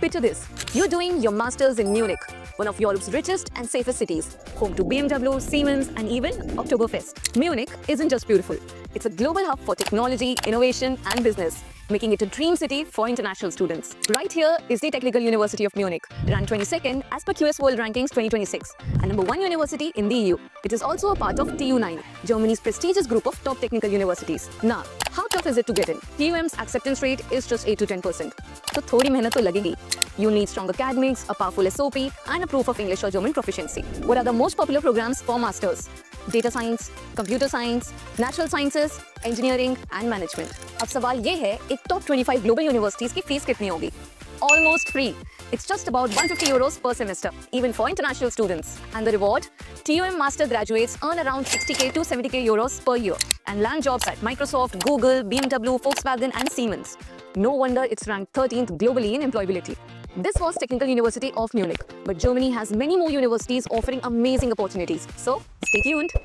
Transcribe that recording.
Picture this. You're doing your master's in Munich, one of Europe's richest and safest cities, home to BMW, Siemens, and even Oktoberfest. Munich isn't just beautiful, it's a global hub for technology, innovation, and business making it a dream city for international students. Right here is the Technical University of Munich, ranked 22nd as per QS World Rankings 2026, and number one university in the EU. It is also a part of TU9, Germany's prestigious group of top technical universities. Now, how tough is it to get in? TUM's acceptance rate is just 8 to 10%. So थोड़ी मेहनत तो लगेगी. You'll need strong academics, a powerful SOP, and a proof of English or German proficiency. What are the most popular programs for masters? Data science, computer science, natural sciences, engineering, and management. अब सवाल ये है एक top 25 global universities की fees कितनी होगी? Almost free. It's just about 150 euros per semester, even for international students. And the reward? TUM master graduates earn around 60k to 70k euros per year and land jobs at Microsoft, Google, BMW, Volkswagen, and Siemens. No wonder it's ranked 13th globally in employability. This was Technical University of Munich, but Germany has many more universities offering amazing opportunities. So stay tuned.